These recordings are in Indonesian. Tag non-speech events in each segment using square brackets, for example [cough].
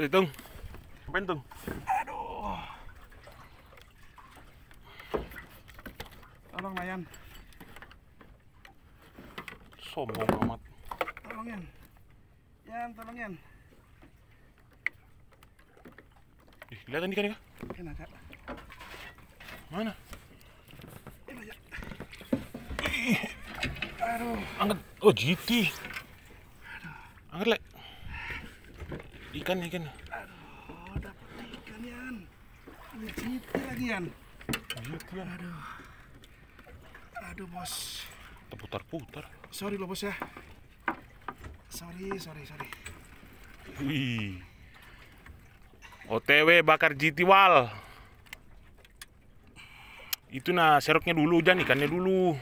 Hitung. Ngapain, Tung? Aduh. Tolong Nayan, Sombong amat. tolong Yan. Yan, tolong Yan. Ih, lihat ikan ikan. Kan ada. Mana? Ini ya. Aduh. Angkat. Oh, GT. Angkat, Lek. Ikan, ikan. Oh, dapat ikan Yan. Ini citi lagi Yan. GT ya. Aduh. Aduh bos. Terputar-putar. Sorry loh bos ya. Sorry, sorry, sorry. Wih. OTW bakar GT wal. Itu nah, seroknya dulu jangan ikannya dulu.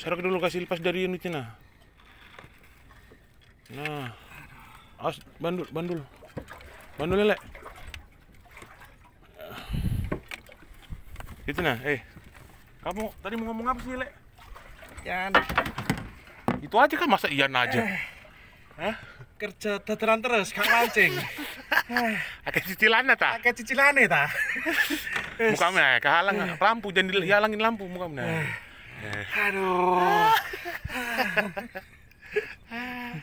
Seroknya dulu kasih lepas dari ini nah. Nah. Awas bandul, bandul. Bandul lele. Itu nah, eh. Kamu tadi mau ngomong apa sih, Lek? Yan, Itu aja kan masa iyan aja. Hah? kerja teteran terus, kak mancing. Akeh cicilannya ta? Pakai cicilane ta. [laughs] Mukamu nah, kehalang lampu jangan dihalangin lampu mukamu nah. Aduh.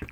[laughs]